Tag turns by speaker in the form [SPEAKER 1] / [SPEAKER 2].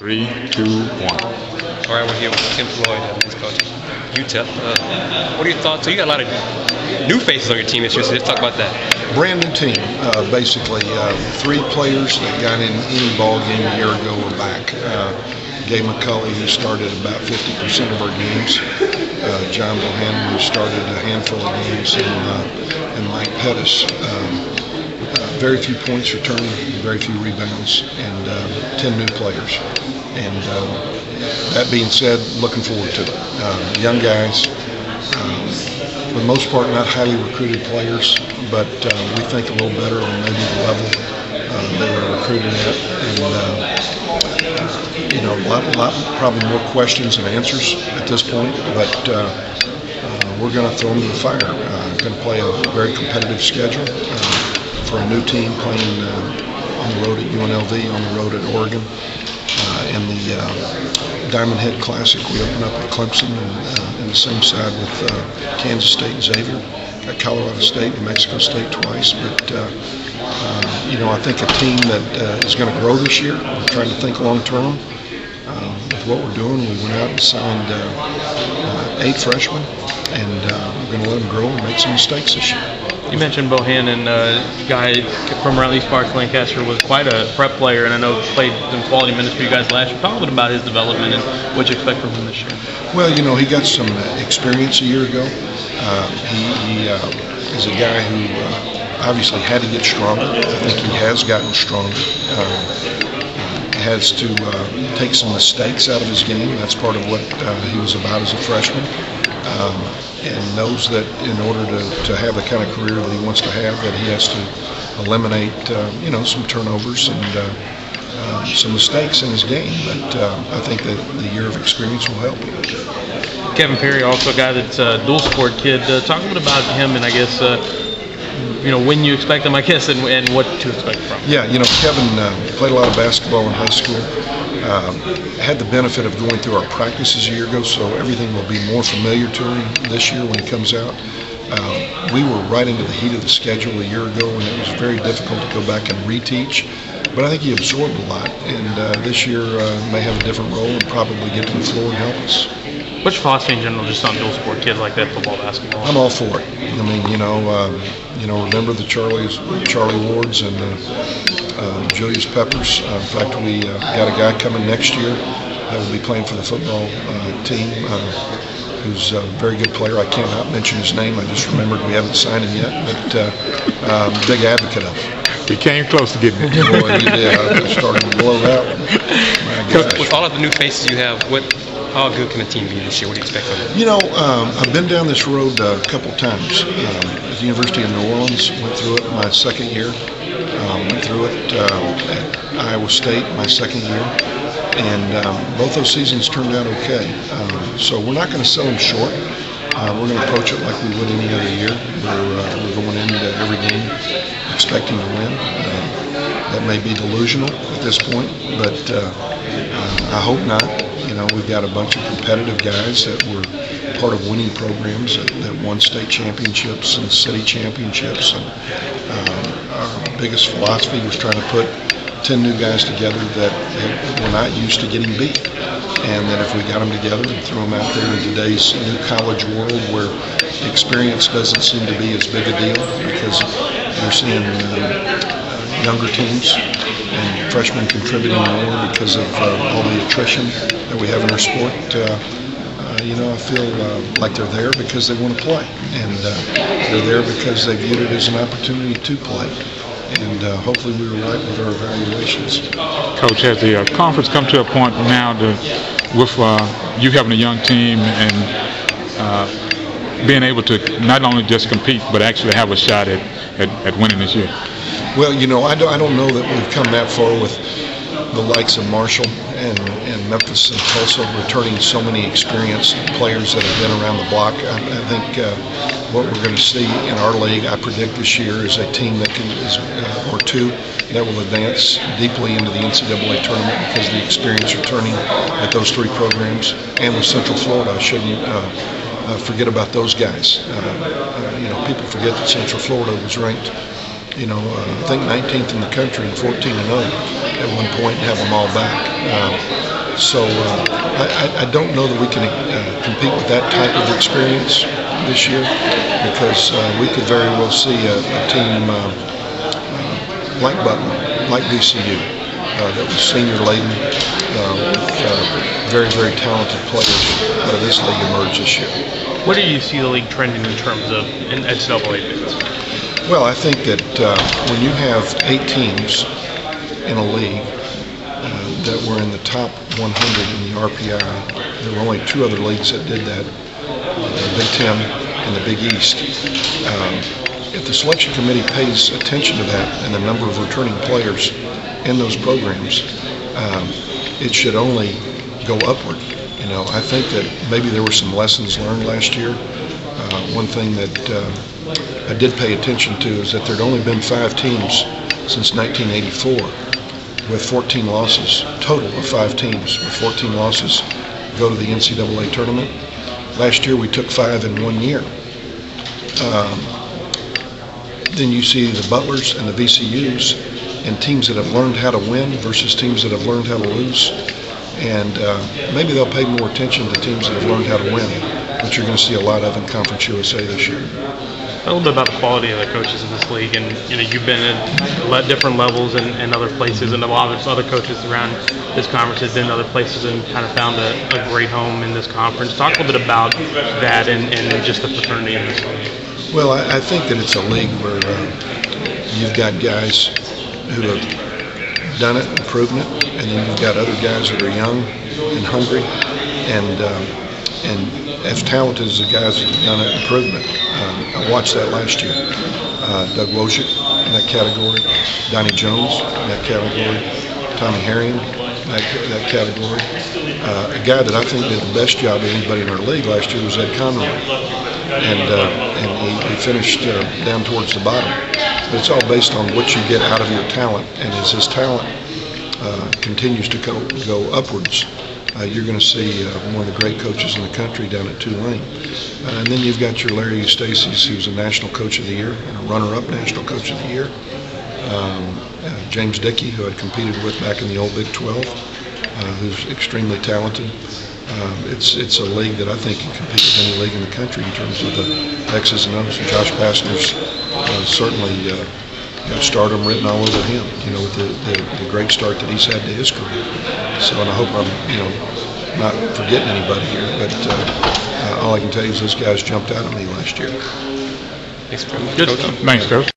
[SPEAKER 1] Three, two, one.
[SPEAKER 2] All right, we're here with Tim Floyd, men's coach, UTEP. Uh, what are your thoughts? So you got a lot of new faces on your team this year, so let's talk about that.
[SPEAKER 3] Brand new team, uh, basically. Uh, three players that got in any ball game a year ago are back. Uh, Gabe McCulley, who started about 50% of our games. Uh, John Bohannon, who started a handful of games, and, uh, and Mike Pettis. Um, uh, very few points returned, very few rebounds, and uh, 10 new players. And um, that being said, looking forward to it. Uh, young guys, um, for the most part, not highly recruited players, but uh, we think a little better on maybe the level uh, they were recruited at. And, uh, you know, a lot, lot, probably more questions than answers at this point, but we're going to throw them to the fire. Uh, going to play a very competitive schedule uh, for a new team playing uh, on the road at UNLV, on the road at Oregon. Uh, in the uh, Diamond Head Classic, we open up at Clemson, and, uh, and the same side with uh, Kansas State and Xavier, at Colorado State, New Mexico State twice. But uh, you know, I think a team that is going to grow this year. We're trying to think long term. With what we're doing, we went out and signed eight freshmen, and we're going to let them grow and make some mistakes this year.
[SPEAKER 4] You mentioned Bohannon, uh, guy from East Park, Lancaster, was quite a prep player, and I know played some quality minutes for you guys last year. Talk a little bit about his development and what you expect from him this year.
[SPEAKER 3] Well, you know, he got some experience a year ago. Uh, he he uh, is a guy who uh, obviously had to get stronger. I think he has gotten stronger. Uh, has to uh, take some mistakes out of his game. That's part of what uh, he was about as a freshman. Um, and knows that in order to, to have the kind of career that he wants to have, that he has to eliminate, uh, you know, some turnovers and uh, uh, some mistakes in his game. But uh, I think that the year of experience will help him.
[SPEAKER 4] Kevin Perry, also a guy that's a dual sport kid. Uh, talk a little bit about him and I guess, uh, you know, when you expect him, I guess, and, and what to expect from him.
[SPEAKER 3] Yeah, you know, Kevin uh, played a lot of basketball in high school. Um, had the benefit of going through our practices a year ago, so everything will be more familiar to him this year when he comes out. Um, we were right into the heat of the schedule a year ago, and it was very difficult to go back and reteach. But I think he absorbed a lot, and uh, this year uh, may have a different role and probably get to the floor and help us.
[SPEAKER 4] What's your philosophy in general, just on dual sport kids like that, football, basketball?
[SPEAKER 3] I'm all for it. I mean, you know, um, you know, remember the Charlie's, Charlie Wards and uh, uh, Julius Peppers. Uh, in fact, we uh, got a guy coming next year that will be playing for the football uh, team. Uh, who's a very good player. I cannot mention his name. I just remembered we haven't signed him yet, but uh, um, big advocate of him.
[SPEAKER 1] He came close to getting it.
[SPEAKER 3] Boy, he did. I started to blow that one. My.
[SPEAKER 2] With all of the new faces you have, what, how good can a team be this year? What do you expect from them?
[SPEAKER 3] You know, um, I've been down this road uh, a couple times. Um, at the University of New Orleans, went through it my second year. Um, went through it um, at Iowa State my second year, and um, both those seasons turned out okay. Um, so we're not going to sell them short. Uh, we're going to approach it like we would any other year. We're, uh, we're going into every game expecting to win. Uh, that may be delusional at this point, but uh, uh, I hope not. You know, we've got a bunch of competitive guys that were part of winning programs that, that won state championships and city championships. And um, our biggest philosophy was trying to put 10 new guys together that, were not used to getting beat. And that if we got them together and threw them out there in today's new college world where experience doesn't seem to be as big a deal because you're seeing um, younger teams and freshmen contributing more because of uh, all the attrition that we have in our sport. Uh, uh, you know, I feel uh, like they're there because they want to play, and uh, they're there because they viewed it as an opportunity to play. And uh, hopefully, we were right with our evaluations.
[SPEAKER 1] Coach, has the uh, conference come to a point now to, with uh, you having a young team and uh, being able to not only just compete but actually have a shot at, at, at winning this year?
[SPEAKER 3] Well, you know, I don't, I don't know that we've come that far with the likes of Marshall and, and Memphis and Tulsa returning so many experienced players that have been around the block. I, I think uh, what we're going to see in our league, I predict this year, is a team that can, is, uh, or two, that will advance deeply into the NCAA tournament because the experience returning at those three programs and with Central Florida. I shouldn't uh, uh, forget about those guys. Uh, uh, you know, people forget that Central Florida was ranked you know, uh, I think 19th in the country and 14 and 0. At one point and have them all back. Um, so uh, I, I- don't know that we can uh, compete with that type of experience this year because uh, we could very well see a, a team uh, uh, like Butler, like VCU, uh, that was senior laden, uh, with uh, very, very talented players out of this league emerge this year.
[SPEAKER 4] What do you see the league trending in terms of NCAA bids?
[SPEAKER 3] Well, I think that uh, when you have eight teams in a league uh, that were in the top 100 in the RPI, there were only two other leagues that did that, the Big Ten and the Big East. Um, if the selection committee pays attention to that and the number of returning players in those programs, um, it should only go upward. You know, I think that maybe there were some lessons learned last year. Uh, one thing that uh, I did pay attention to is that there'd only been five teams since 1984 with 14 losses, total of five teams with 14 losses go to the NCAA tournament. Last year we took five in one year. Um, then you see the Butlers and the VCUs and teams that have learned how to win versus teams that have learned how to lose. And uh, maybe they'll pay more attention to teams that have learned how to win, which you're going to see a lot of in Conference USA this year.
[SPEAKER 4] A little bit about the quality of the coaches in this league, and you know you've been at different levels and, other places, and a lot of other coaches around this conference have been other places and kind of found a, a great home in this conference. Talk a little bit about that and, and just the fraternity in this league.
[SPEAKER 3] Well, I, I think that it's a league where uh, you've got guys who have done it and proven it, and then you've got other guys that are young and hungry and um, and as talented as the guys that have done it and proven it. I watched that last year. Uh, Doug Wojcik in that category, Donnie Jones in that category, Tommy Herrion in that, that category. Uh, a guy that I think did the best job of anybody in our league last year was Ed Conroy and uh, and he, he finished uh, down towards the bottom. But it's all based on what you get out of your talent, and as his talent uh, continues to go go upwards, uh, you're going to see uh, one of the great coaches in the country down at Tulane. Uh, and then you've got your Larry Eustachys, who's a National Coach of the Year and a runner-up National Coach of the Year. Um, uh, James Dickey, who I competed with back in the old Big 12, uh, who's extremely talented. Um, it's it's a league that I think can compete with any league in the country in terms of the X's and O's. And Josh Pastner's uh, certainly got stardom written all over him. You know, with the, the, the great start that he's had to his career. So, and I hope I'm you know not forgetting anybody here, but uh, uh, all I can tell you is those guys jumped out at me last year.
[SPEAKER 2] Thanks, Coach.
[SPEAKER 4] Good
[SPEAKER 2] Coach.
[SPEAKER 1] Thanks, Coach.